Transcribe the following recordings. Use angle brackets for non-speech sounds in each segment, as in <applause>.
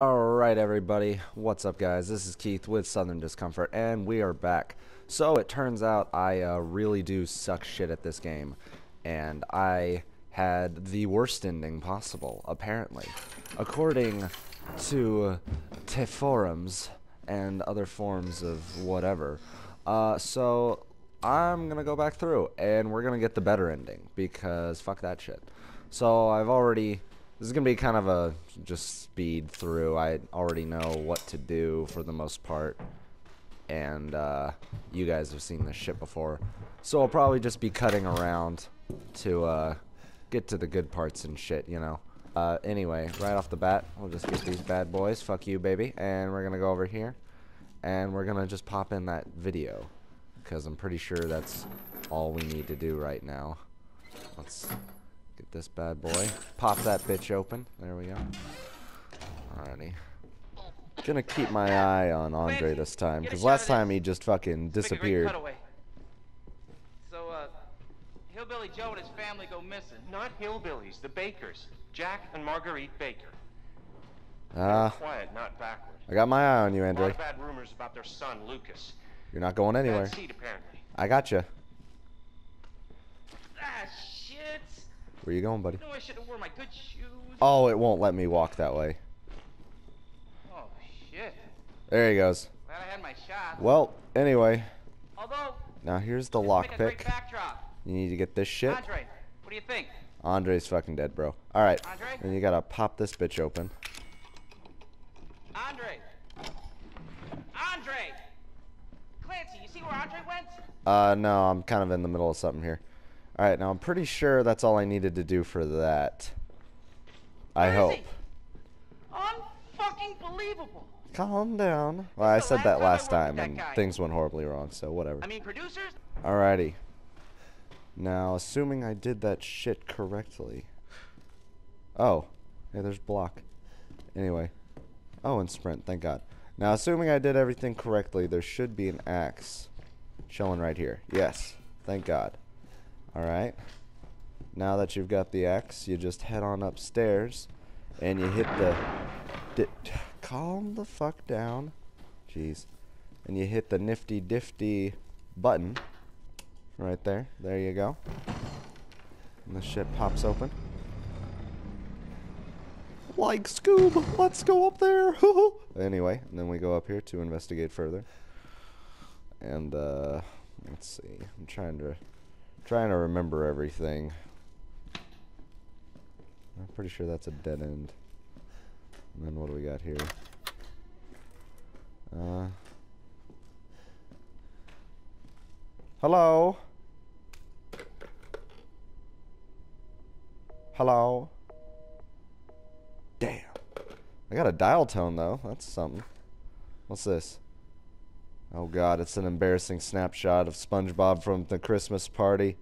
Alright everybody, what's up guys? This is Keith with Southern Discomfort and we are back. So it turns out I uh, really do suck shit at this game and I had the worst ending possible, apparently. According to te forums and other forms of whatever. Uh, so I'm gonna go back through and we're gonna get the better ending because fuck that shit. So I've already this is going to be kind of a just speed through. I already know what to do for the most part. And uh, you guys have seen this shit before. So I'll probably just be cutting around to uh, get to the good parts and shit, you know. Uh, anyway, right off the bat, we'll just get these bad boys. Fuck you, baby. And we're going to go over here. And we're going to just pop in that video. Because I'm pretty sure that's all we need to do right now. Let's Get this bad boy. Pop that bitch open. There we go. Alrighty. Gonna keep my eye on Andre this time, because last time he just fucking disappeared. So, uh, Hillbilly Joe and his family go missing. Not hillbillies, the Bakers. Jack and Marguerite Baker. Ah. Uh, quiet, not backward. I got my eye on you, Andre. A lot of bad rumors about their son, Lucas. You're not going anywhere. Bad seed, apparently. I got you. Ah, shit. Where you going, buddy? I should have worn my good shoes. Oh, it won't let me walk that way. Oh, shit. There he goes. Glad I had my shot. Well, anyway. Although, now here's the lockpick. You need to get this shit. Andre, what do you think? Andre's fucking dead, bro. Alright. Andre? Then you gotta pop this bitch open. Andre! Andre! Clancy, you see where Andre went? Uh, no, I'm kind of in the middle of something here. Alright, now I'm pretty sure that's all I needed to do for that. I hope. Unfucking believable. Calm down. Well, I said that last time, and things went horribly wrong, so whatever. I mean, producers? Alrighty. Now, assuming I did that shit correctly. Oh. Hey, there's block. Anyway. Oh, and sprint, thank god. Now, assuming I did everything correctly, there should be an axe chilling right here. Yes. Thank god. Alright. Now that you've got the axe, you just head on upstairs and you hit the. calm the fuck down. Jeez. And you hit the nifty difty button. Right there. There you go. And the shit pops open. Like Scoob, let's go up there. <laughs> anyway, and then we go up here to investigate further. And uh, let's see. I'm trying to trying to remember everything. I'm pretty sure that's a dead end. And then what do we got here? Uh, hello? Hello? Damn. I got a dial tone though. That's something. What's this? Oh god, it's an embarrassing snapshot of SpongeBob from the Christmas party.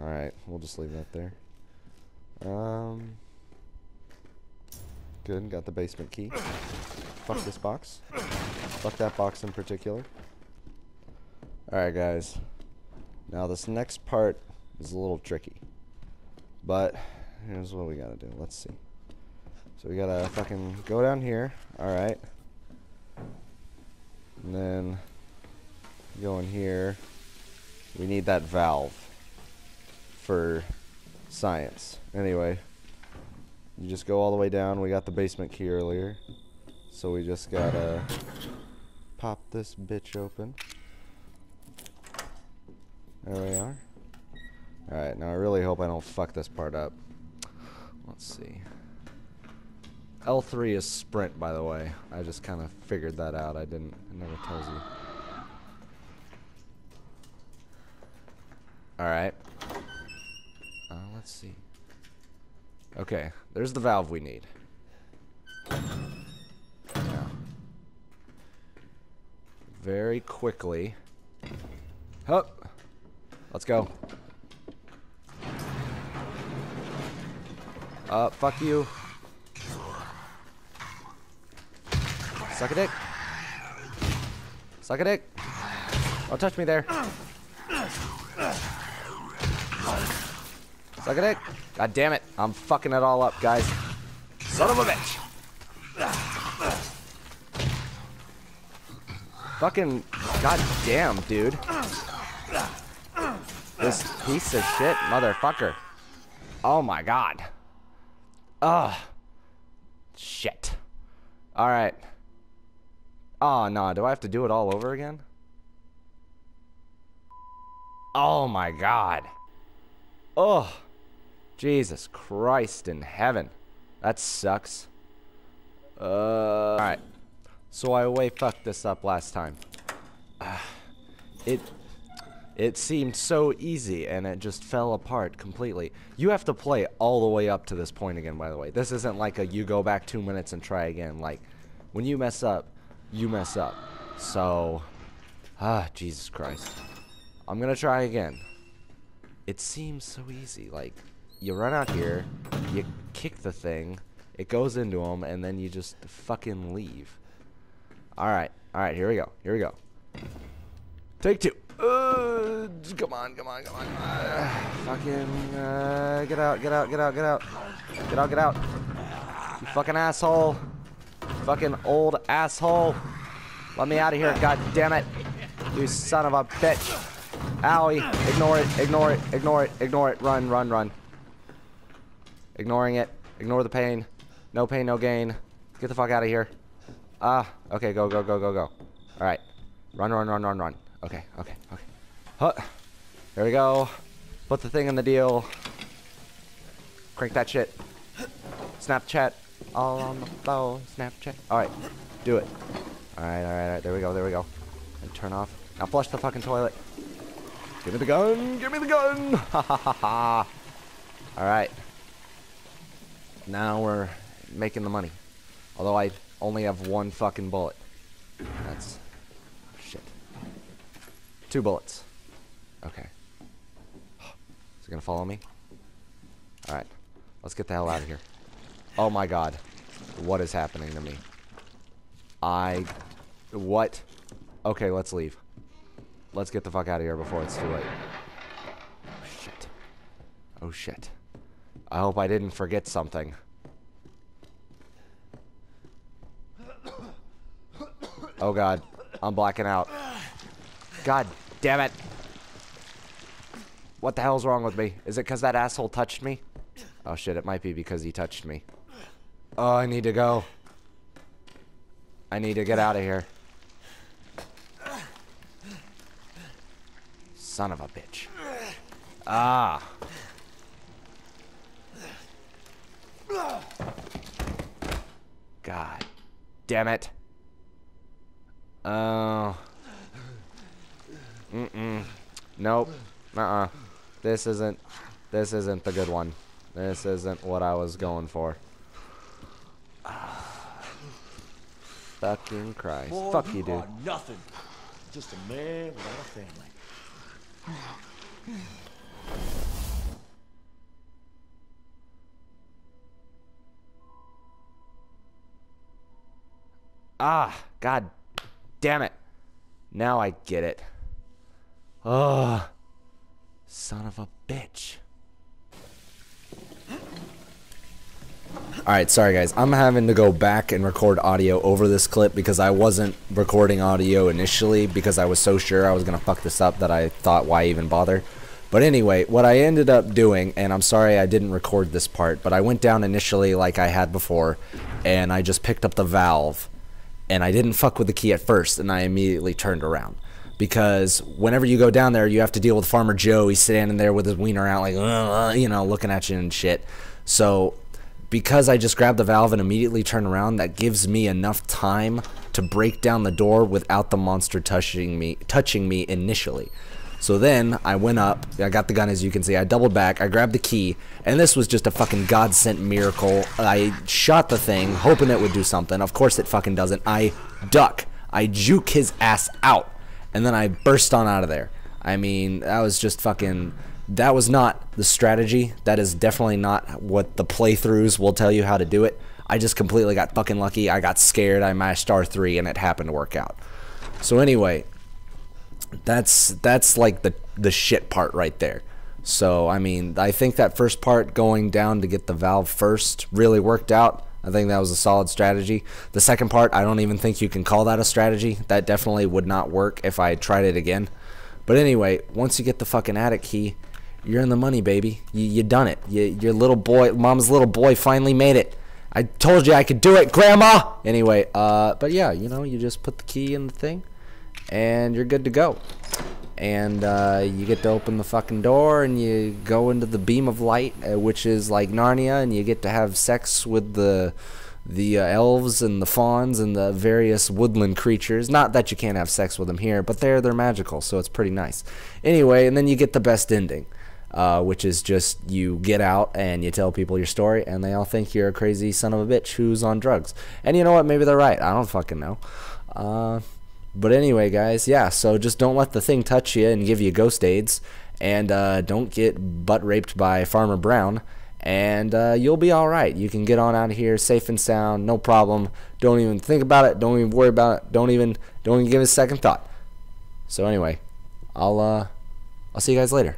Alright, we'll just leave that there. Um, good, got the basement key. Fuck this box. Fuck that box in particular. Alright guys. Now this next part is a little tricky. But, here's what we gotta do. Let's see. So we gotta fucking go down here. Alright. And then go in here. We need that valve for science. Anyway, you just go all the way down. We got the basement key earlier. So we just gotta pop this bitch open. There we are. Alright, now I really hope I don't fuck this part up. Let's see. L3 is sprint, by the way. I just kind of figured that out. I didn't. It never tells you. Alright. Uh, let's see. Okay, there's the valve we need. Yeah. Very quickly. Hup. Let's go. Uh, fuck you. Suck a dick. Suck a dick. Don't touch me there. Suck a dick. God damn it. I'm fucking it all up, guys. Son of a bitch. Fucking goddamn, dude. This piece of shit motherfucker. Oh my god. Ugh. Shit. Alright. Oh, no. Do I have to do it all over again? Oh my god. Oh. Jesus Christ in heaven. That sucks. Uh, Alright. So I way fucked this up last time. Uh, <sighs> it it seemed so easy and it just fell apart completely. You have to play all the way up to this point again, by the way. This isn't like a you go back two minutes and try again. Like, when you mess up, you mess up. So, ah, Jesus Christ. I'm gonna try again. It seems so easy. Like, you run out here, you kick the thing, it goes into him, and then you just fucking leave. Alright, alright, here we go. Here we go. Take two. Uh, come on, come on, come on. Uh, <sighs> fucking, uh, get out, get out, get out, get out. Get out, get out. You fucking asshole. Fucking old asshole. Let me out of here, god damn it. You son of a bitch. Owie. Ignore it, ignore it, ignore it, ignore it. Run, run, run. Ignoring it. Ignore the pain. No pain, no gain. Get the fuck out of here. Ah, okay, go, go, go, go, go. Alright. Run, run, run, run, run. Okay, okay, okay. Huh. There we go. Put the thing in the deal. Crank that shit. Snapchat. All on the phone. Snapchat. Alright. Do it. Alright, alright, alright. There we go, there we go. And turn off. Now flush the fucking toilet. Give me the gun. Give me the gun. <laughs> Ha ha ha ha. Alright. Now we're making the money. Although I only have one fucking bullet. That's Shit. Two bullets. Okay. Is he gonna follow me? Alright. Let's get the hell out of here. Oh my god. What is happening to me? I... What? Okay, let's leave. Let's get the fuck out of here before it's too late. Oh shit. Oh shit. I hope I didn't forget something. Oh god. I'm blacking out. God damn it. What the hell's wrong with me? Is it because that asshole touched me? Oh shit, it might be because he touched me. Oh, I need to go. I need to get out of here. Son of a bitch. Ah. God damn it. Oh. Mm-mm. Nope. Uh-uh. This isn't, this isn't the good one. This isn't what I was going for. Fucking Christ. Boy, Fuck you, you dude. nothing. Just a man without a family. Ah, god damn it. Now I get it. Ugh. Son of a bitch. Alright, sorry guys. I'm having to go back and record audio over this clip because I wasn't recording audio initially because I was so sure I was going to fuck this up that I thought why even bother. But anyway, what I ended up doing, and I'm sorry I didn't record this part, but I went down initially like I had before, and I just picked up the valve, and I didn't fuck with the key at first, and I immediately turned around because whenever you go down there, you have to deal with Farmer Joe. He's standing there with his wiener out, like, you know, looking at you and shit. So, because I just grabbed the valve and immediately turn around, that gives me enough time to break down the door without the monster touching me, touching me initially. So then I went up, I got the gun as you can see, I doubled back, I grabbed the key, and this was just a fucking god sent miracle. I shot the thing, hoping it would do something. Of course it fucking doesn't. I duck. I juke his ass out and then I burst on out of there. I mean, that was just fucking. That was not the strategy. That is definitely not what the playthroughs will tell you how to do it. I just completely got fucking lucky. I got scared. I mashed R3 and it happened to work out. So anyway, that's that's like the the shit part right there. So I mean, I think that first part going down to get the valve first really worked out. I think that was a solid strategy. The second part, I don't even think you can call that a strategy. That definitely would not work if I tried it again. But anyway, once you get the fucking attic key, you're in the money, baby. You you done it. You, your little boy, mom's little boy, finally made it. I told you I could do it, Grandma. Anyway, uh, but yeah, you know, you just put the key in the thing, and you're good to go. And uh, you get to open the fucking door, and you go into the beam of light, uh, which is like Narnia, and you get to have sex with the the uh, elves and the fawns and the various woodland creatures. Not that you can't have sex with them here, but they're they're magical, so it's pretty nice. Anyway, and then you get the best ending uh, which is just you get out and you tell people your story, and they all think you're a crazy son of a bitch who's on drugs. And you know what? Maybe they're right. I don't fucking know. Uh, but anyway, guys, yeah. So just don't let the thing touch you and give you ghost aids, and uh, don't get butt raped by Farmer Brown. And uh, you'll be all right. You can get on out of here safe and sound, no problem. Don't even think about it. Don't even worry about it. Don't even don't even give it a second thought. So anyway, I'll uh, I'll see you guys later.